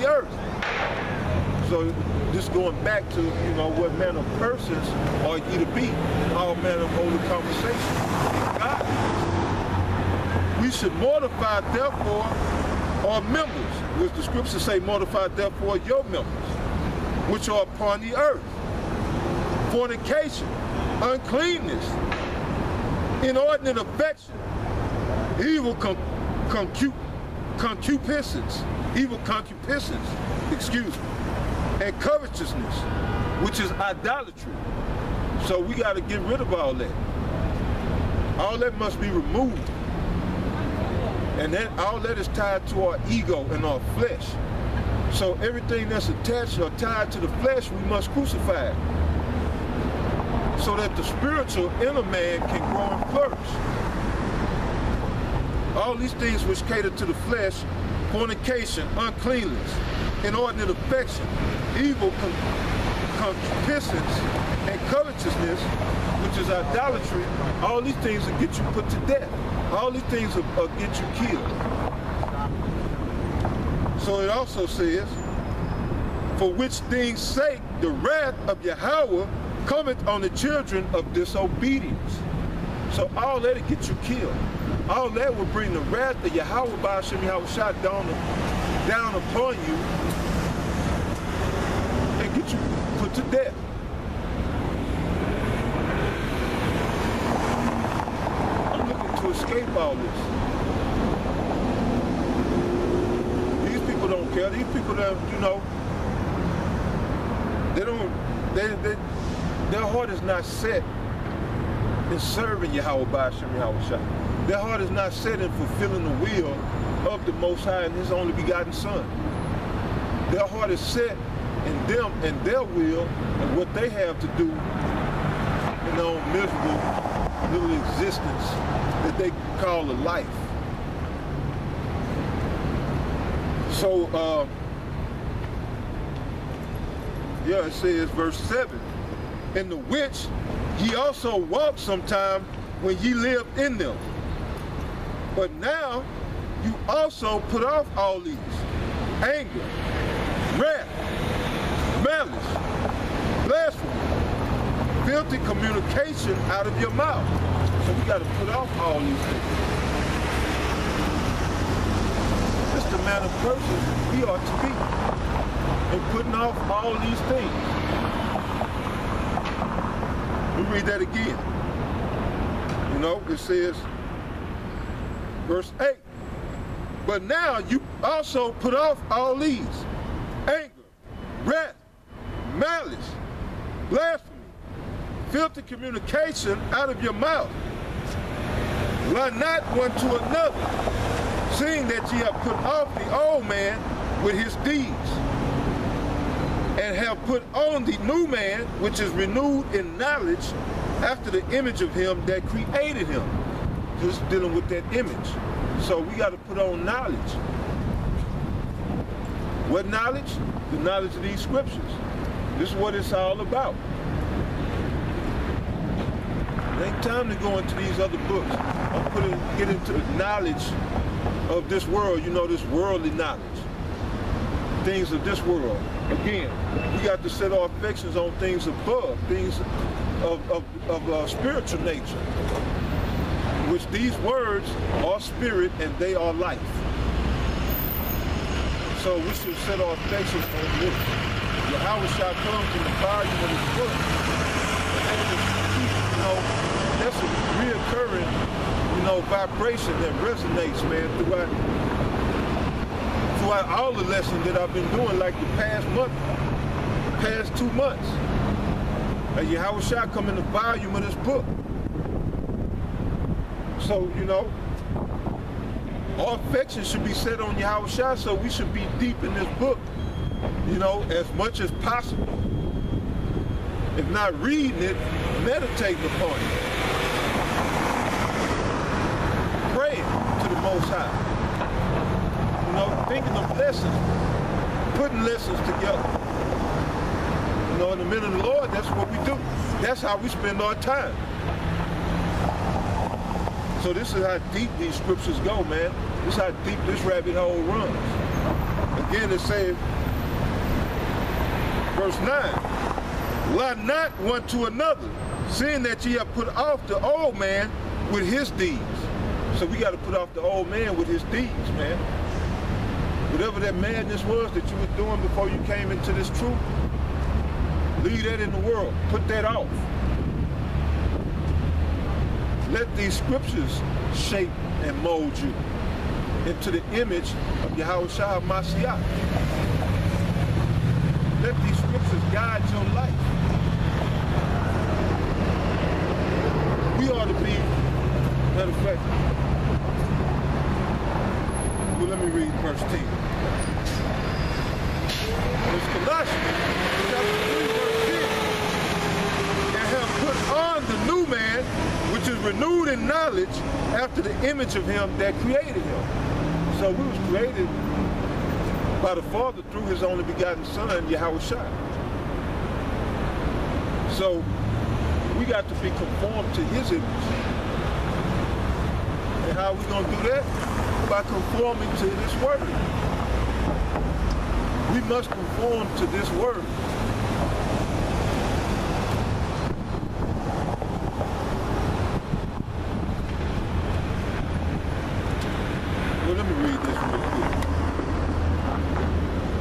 the earth. So just going back to, you know, what manner of persons are you to be, all manner of holy conversation. God. We should mortify, therefore, our members, which the scriptures say, mortify, therefore, your members, which are upon the earth. Fornication, uncleanness, inordinate affection, evil con concup concupiscence, evil concupiscence, excuse me, and covetousness, which is idolatry. So we got to get rid of all that. All that must be removed. And that all that is tied to our ego and our flesh. So everything that's attached or tied to the flesh, we must crucify so that the spiritual inner man can grow and flourish. All these things which cater to the flesh, fornication, uncleanness, inordinate affection, evil concupiscence, and covetousness, which is idolatry, all these things will get you put to death. All these things will, will get you killed. So it also says, for which things sake the wrath of Yahweh cometh on the children of disobedience. So all that will get you killed. All that will bring the wrath of Yahweh by Yahweh shot down, down upon you and get you put to death. I'm looking to escape all this. These people don't care. These people that, you know, they don't, they, they, their heart is not set in serving Yahweh Hashem Yahweh. Their heart is not set in fulfilling the will of the Most High and His only begotten Son. Their heart is set in them and their will and what they have to do in their own miserable little existence that they call a life. So, uh, yeah, it says verse 7, in the which ye also walked sometime when ye lived in them. But now you also put off all these, anger, wrath, malice, blasphemy, filthy communication out of your mouth. So we got to put off all these things. Is the man of person we ought to be in putting off all these things. We read that again. You know, it says, verse 8, but now you also put off all these, anger, wrath, malice, blasphemy, filthy communication out of your mouth. Lie not one to another, seeing that ye have put off the old man with his deeds, and have put on the new man, which is renewed in knowledge after the image of him that created him. Just dealing with that image. So we got to put on knowledge. What knowledge? The knowledge of these scriptures. This is what it's all about. It ain't time to go into these other books. I'm putting get into the knowledge of this world, you know, this worldly knowledge. Things of this world. Again, we got to set our affections on things above, things of, of, of uh, spiritual nature. Which these words are spirit and they are life. So we should set our affections on this. Yahweh shall come in the volume of his book. You know, that's a reoccurring, you know, vibration that resonates, man, throughout throughout all the lessons that I've been doing, like the past month, the past two months. And Yahweh shall come in the volume of this book. So, you know, our affection should be set on Yahawashi, so we should be deep in this book, you know, as much as possible. If not reading it, meditating upon it. Praying to the Most High. Thinking of lessons, putting lessons together. You know, in the minute of the Lord, that's what we do. That's how we spend our time. So this is how deep these scriptures go, man. This is how deep this rabbit hole runs. Again, it says, verse 9, Lie not one to another, seeing that ye have put off the old man with his deeds. So we got to put off the old man with his deeds, man. Whatever that madness was that you were doing before you came into this truth, leave that in the world. Put that off. Let these scriptures shape and mold you into the image of Yahawashi Mashiach. Let these scriptures guide your life. We ought to be, matter of fact, let me read verse 10. It's Colossians chapter 3, verse 10. And have put on the new man, which is renewed in knowledge after the image of him that created him. So we was created by the Father through his only begotten Son, Yahawashi. So we got to be conformed to his image. And how are we going to do that? By conforming to this word. We must conform to this word. Well, let me read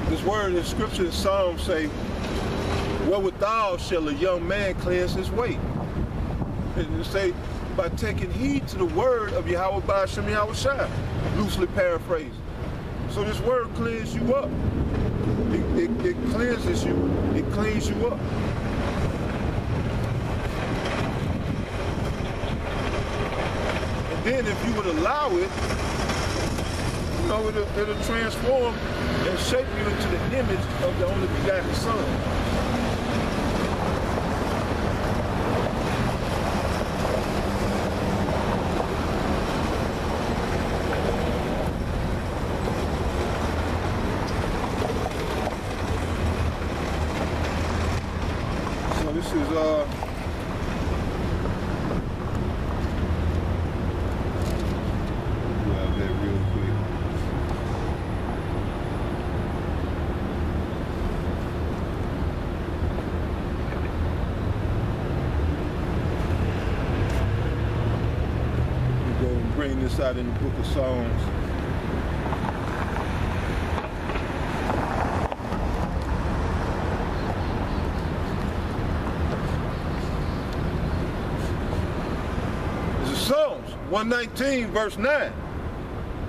this word in scripture in Psalm say, Wherewithal shall a young man cleanse his way? And say, by taking heed to the word of Yahweh Ba'ashem Yahawashi, loosely paraphrased. So this word cleans you up. It, it, it cleanses you. It cleans you up. And then if you would allow it, you know, it'll, it'll transform and shape you into the image of the only begotten Son. So this is uh grab that real quick. We go and bring this out in the book of Psalms. This is Psalms 119, verse 9.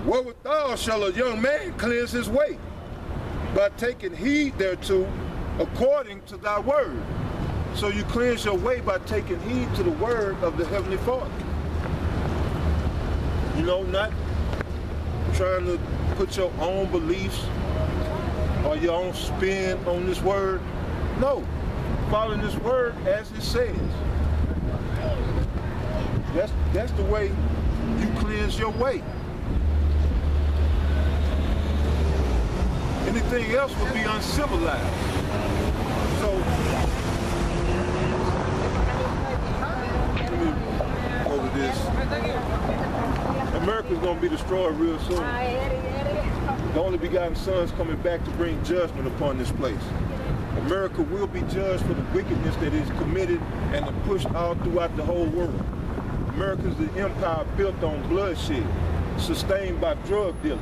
Wherewithal shall a young man cleanse his way? By taking heed thereto according to thy word. So you cleanse your way by taking heed to the word of the Heavenly Father. You know, not trying to put your own beliefs or your own spin on this word. No, following this word as it says. That's that's the way you cleanse your way. Anything else would be uncivilized. So let me this. America's gonna be destroyed real soon. The only begotten Son's coming back to bring judgment upon this place. America will be judged for the wickedness that is committed and pushed all throughout the whole world. America's is the empire built on bloodshed, sustained by drug dealing.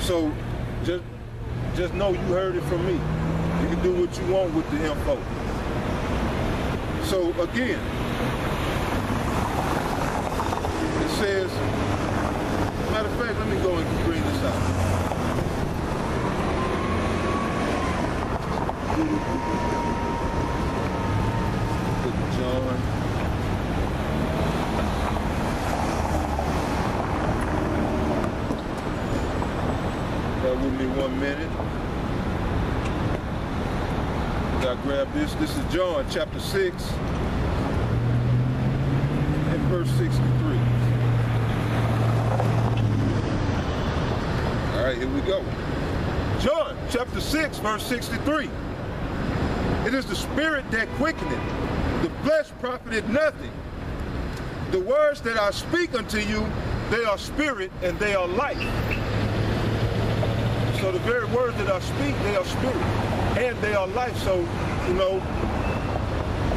So just just know you heard it from me. You can do what you want with the info. So again, it says, matter of fact, let me go and bring this out. Of John. With me one minute. Gotta grab this. This is John chapter 6 and verse 63. All right, here we go. John chapter 6, verse 63. It is the spirit that quickeneth, the flesh profited nothing. The words that I speak unto you, they are spirit and they are life. So the very words that I speak, they are spirit and they are life. So, you know,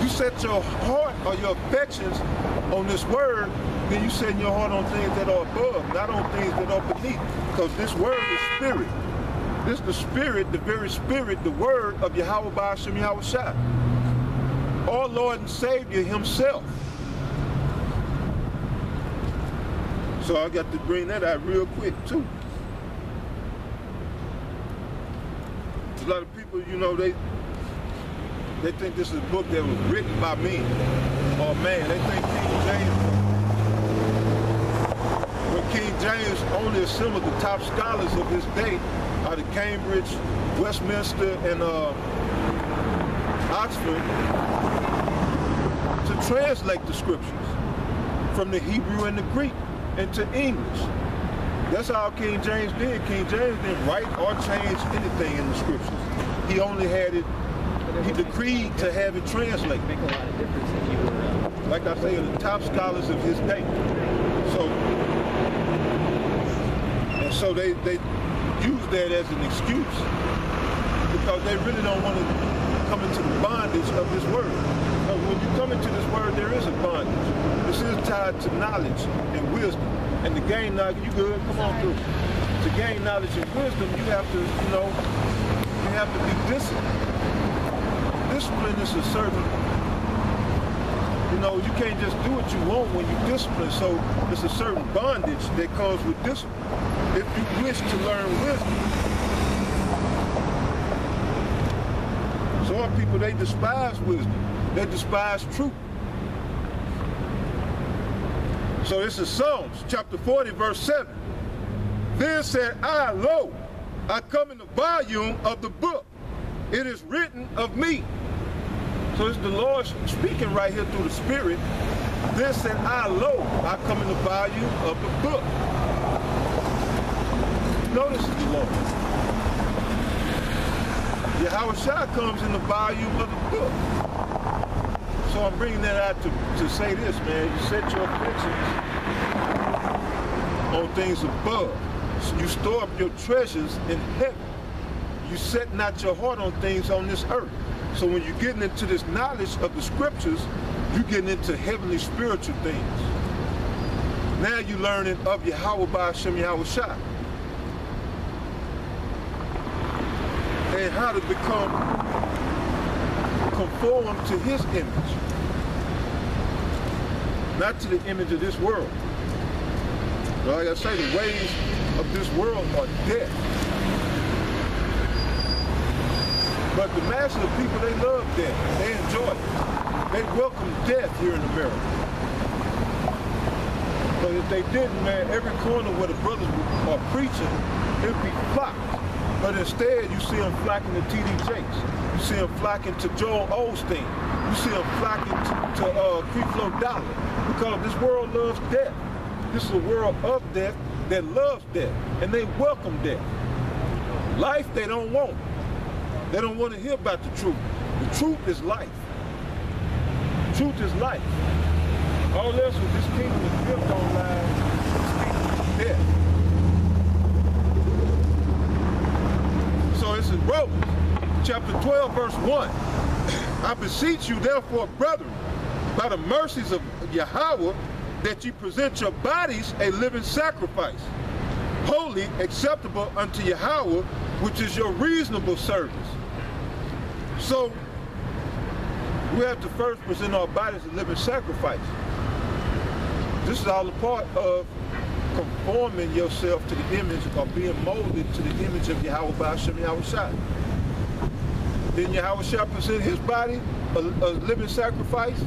you set your heart or your affections on this word, then you set your heart on things that are above, not on things that are beneath. Because this word is spirit. This is the spirit, the very spirit, the word of Yahweh Ba'ashem Yahawashi. Our Lord and Savior himself. So I got to bring that out real quick too. A lot of people, you know, they they think this is a book that was written by me or man. They think James. When King James only assembled the top scholars of his day out of Cambridge, Westminster, and uh, Oxford to translate the scriptures from the Hebrew and the Greek into English. That's how King James did. King James didn't write or change anything in the scriptures. He only had it, he decreed to have it translated. Make a lot of difference if you were. Like I say, are the top scholars of his day. So, and so they, they use that as an excuse because they really don't want to come into the bondage of this word. But when you come into this word, there is a bondage. This is tied to knowledge and wisdom. And to gain knowledge, you good? Come on through. To gain knowledge and wisdom, you have to, you know, you have to be disciplined. Discipline is a certain, you know, you can't just do what you want when you discipline. So it's a certain bondage that comes with discipline. If you wish to learn wisdom, some people they despise wisdom. They despise truth. So this is Psalms chapter 40, verse 7. Then said I, lo, I come in the volume of the book. It is written of me. So it's the Lord speaking right here through the Spirit. Then said I, lo, I come in the volume of the book. Notice the Lord. Yahawashi comes in the volume of the book. So I'm bringing that out to, to say this, man. You set your affections on things above. You store up your treasures in heaven. You set not your heart on things on this earth. So when you're getting into this knowledge of the scriptures, you're getting into heavenly spiritual things. Now you're learning of Yahweh Ba'ashem Yahawashi. And how to become conform to his image. Not to the image of this world. Like I say, the ways of this world are death. But the the people, they love death. They enjoy it. They welcome death here in America. But if they didn't, man, every corner where the brothers are preaching, it'd be flocked. But instead, you see them flocking to T.D. Jakes. You see them flocking to Joel Osteen. You see them flocking to, to uh, Dollar. Because this world loves death. This is a world of death that loves death. And they welcome death. Life they don't want. They don't want to hear about the truth. The truth is life. Truth is life. All else with this kingdom is built on lies. This kingdom is death. So this is Romans chapter 12, verse 1. I beseech you, therefore, brethren, by the mercies of Yahweh, that you present your bodies a living sacrifice, holy, acceptable unto Yahweh, which is your reasonable service. So, we have to first present our bodies a living sacrifice. This is all a part of conforming yourself to the image or being molded to the image of Yahweh Ba'ashem Yahawashi. Then Yahawashi present his body a, a living sacrifice.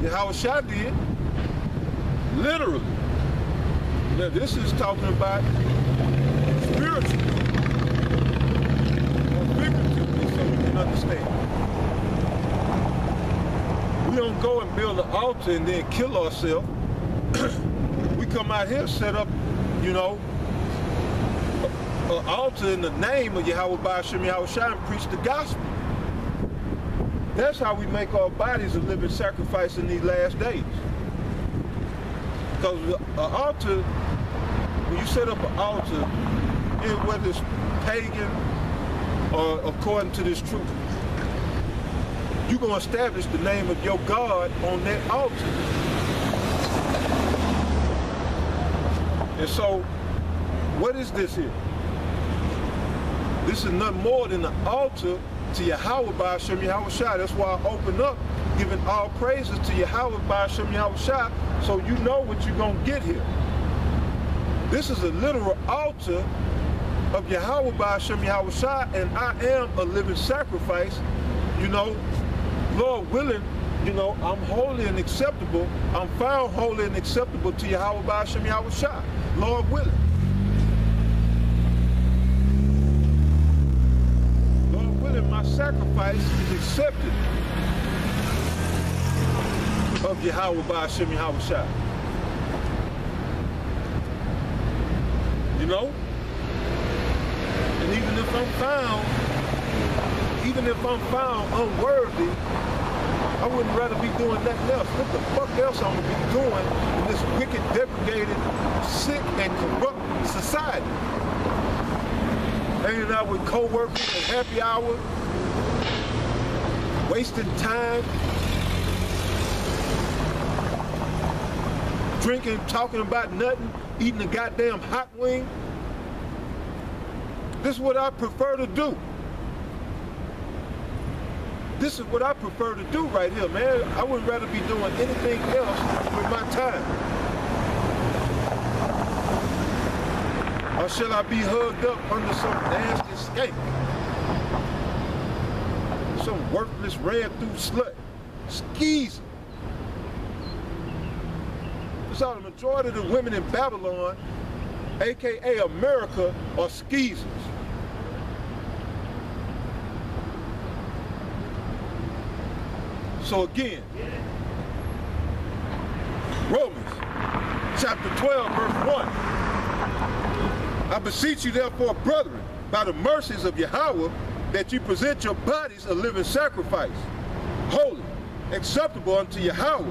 Yahawashi did. Literally. Now this is talking about spiritual. Or we don't go and build an altar and then kill ourselves. we come out here set up, you know, an altar in the name of Yahweh Ba'ashem Yahawashi and preach the gospel. That's how we make our bodies a living sacrifice in these last days. Because an altar, when you set up an altar whether it's pagan or according to this truth. You're going to establish the name of your God on that altar. And so, what is this here? This is nothing more than the altar to Yahweh by Hashem Yahawashi. That's why I open up giving all praises to Yahweh by Hashem Yahawashi so you know what you're going to get here. This is a literal altar of Yahweh by Hashem Yahawashi, and I am a living sacrifice. You know, Lord willing, you know, I'm holy and acceptable. I'm found holy and acceptable to Yahweh by Hashem Yahawashi. Lord willing. Lord willing, my sacrifice is accepted of Yahweh by Hashem Yahawashi. You know? Even if I'm found, even if I'm found unworthy, I wouldn't rather be doing nothing else. What the fuck else I'm gonna be doing in this wicked, degraded, sick, and corrupt society? Hanging out with co-workers at happy hour, wasting time, drinking, talking about nothing, eating a goddamn hot wing. This is what I prefer to do. This is what I prefer to do right here, man. I would rather be doing anything else with my time. Or shall I be hugged up under some nasty skank? Some worthless ran through slut. That's how the majority of the women in Babylon, aka America, are skeezers. So again, Romans chapter 12, verse 1. I beseech you therefore, brethren, by the mercies of Yahweh, that you present your bodies a living sacrifice, holy, acceptable unto Yahweh,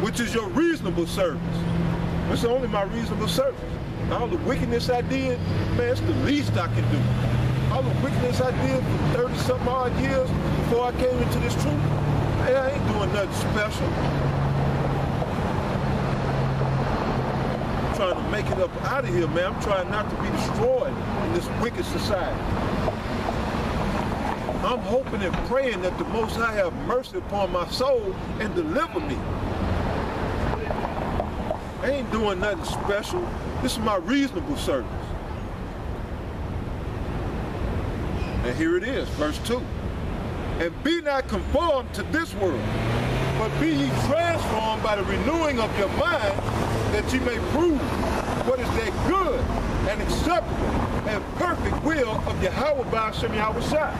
which is your reasonable service. It's only my reasonable service. All the wickedness I did, man, it's the least I can do. All the wickedness I did for 30 something odd years before I came into this truth, Hey, I ain't doing nothing special. I'm trying to make it up out of here, man. I'm trying not to be destroyed in this wicked society. I'm hoping and praying that the Most High have mercy upon my soul and deliver me. I ain't doing nothing special. This is my reasonable service. And here it is, verse 2 and be not conformed to this world, but be ye transformed by the renewing of your mind, that ye may prove what is that good and acceptable and perfect will of Yahweh Ba'ashem Yahawashi.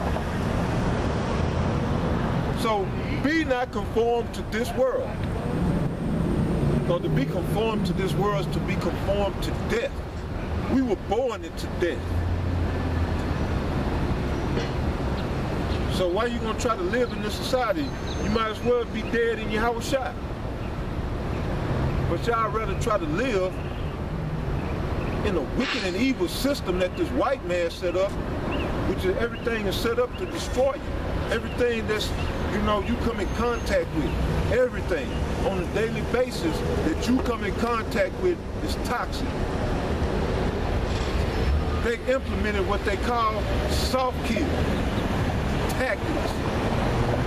So be not conformed to this world. So to be conformed to this world is to be conformed to death. We were born into death. So why are you gonna try to live in this society? You might as well be dead in your house shot. But y'all rather try to live in a wicked and evil system that this white man set up, which is everything is set up to destroy you. Everything that's, you know, you come in contact with, everything on a daily basis that you come in contact with is toxic. They implemented what they call soft kill tactics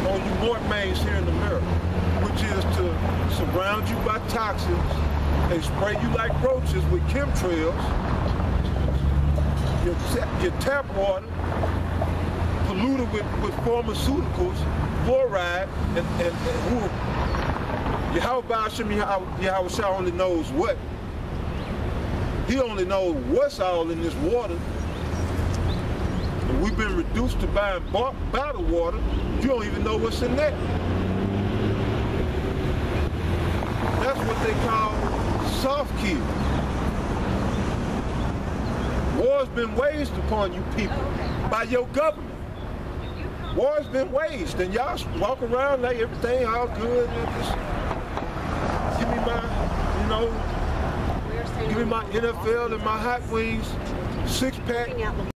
on you mortmains here in America, which is to surround you by toxins, they spray you like roaches with chemtrails, your, your tap water polluted with, with pharmaceuticals, fluoride, and, and, and who, Yahweh Hashem Yahweh only knows what. He only knows what's all in this water We've been reduced to buying bottled water. You don't even know what's in there. That's what they call soft kill. War's been waged upon you people by your government. War's been waged, and y'all walk around like everything all good. And just give me my, you know, give me my NFL and my hot wings six pack,